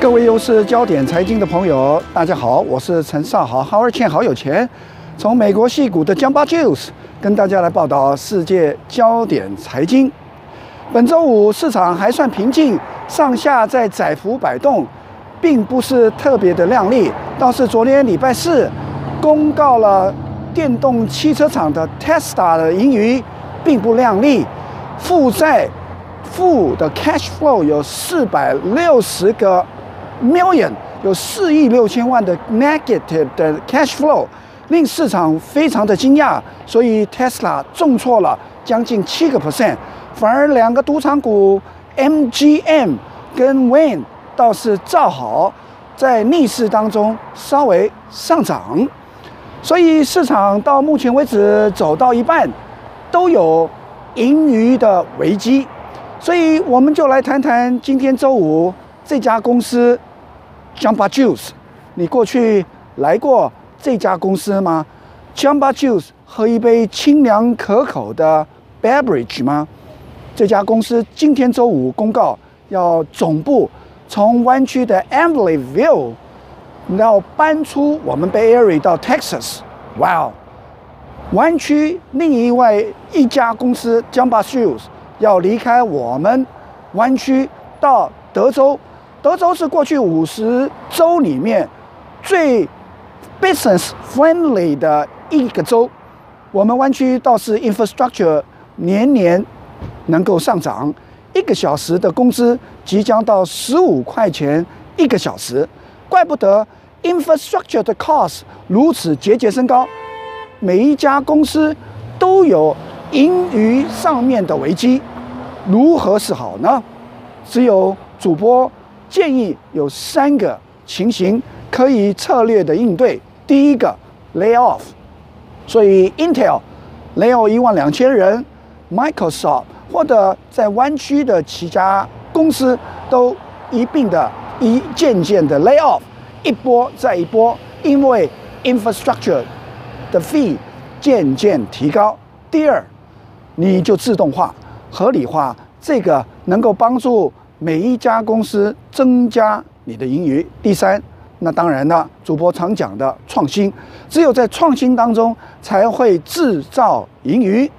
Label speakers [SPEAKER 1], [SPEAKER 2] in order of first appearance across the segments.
[SPEAKER 1] 各位又是焦点财经的朋友，大家好，我是陈少豪，Howard Chan 好有钱，从美国戏股的 Jamba Juice 跟大家来报道世界焦点财经。本周五市场还算平静，上下在窄幅摆动，并不是特别的亮丽。倒是昨天礼拜四公告了电动汽车厂的 Tesla 的盈余并不亮丽，负债负的 cash flow 有四百六十个。Million 有四亿六千万的 negative 的 cash flow，令市场非常的惊讶，所以 Tesla 重挫了将近七个 percent，反而两个赌场股 MGM 跟 Wayne 倒是照好，在逆势当中稍微上涨，所以市场到目前为止走到一半都有盈余的危机，所以我们就来谈谈今天周五这家公司。Jamba Juice，你过去来过这家公司吗？Jamba Juice 喝一杯清凉可口的 beverage 吗？这家公司今天周五公告要总部从湾区的 Amberleyville 要搬出我们 Bay Area 到 Texas。Wow，！湾区另一外一家公司 Jamba Juice 要离开我们湾区到德州。德州是过去五十州里面最 business friendly 的一个州。我们湾区倒是 infrastructure 年年能够上涨，一个小时的工资即将到十五块钱一个小时，怪不得 infrastructure 的 cost 如此节节升高。每一家公司都有盈余上面的危机，如何是好呢？只有主播。建议有三个情形可以策略的应对。第一个，lay off，所以 Intel lay off 一万两千人，Microsoft 或者在湾区的几家公司都一并的一渐渐的 lay off，一波再一波，因为 infrastructure 的 fee 渐渐提高。第二，你就自动化、合理化，这个能够帮助。每一家公司增加你的盈余。第三，那当然了，主播常讲的创新，只有在创新当中才会制造盈余。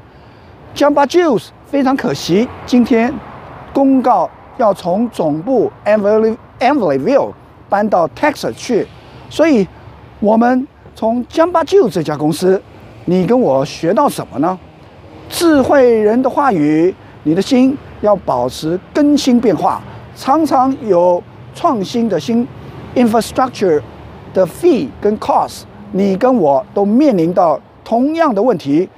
[SPEAKER 1] Jamba Juice 非常可惜，今天公告要从总部 Amberleyville 搬到 Texas 去，所以我们从 Jamba Juice 这家公司，你跟我学到什么呢？智慧人的话语，你的心。要保持更新变化，常常有创新的新 infrastructure 的 fee 跟 cost，你跟我都面临到同样的问题。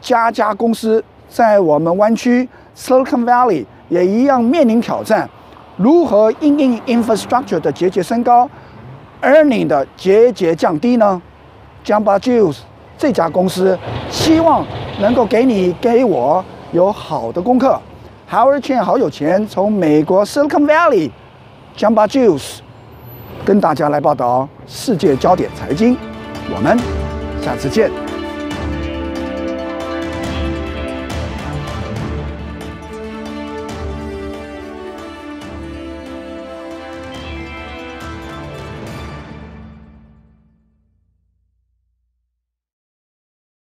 [SPEAKER 1] 家家公司在我们湾区 Silicon Valley 也一样面临挑战，如何应应 infrastructure 的节节升高，earning 的节节降低呢？Jamba Juice 这家公司希望能够给你给我有好的功课。Howard Chan 好有钱，从美国 Silicon Valley，Jamba Juice，跟大家来报道世界焦点财经，我们下次见。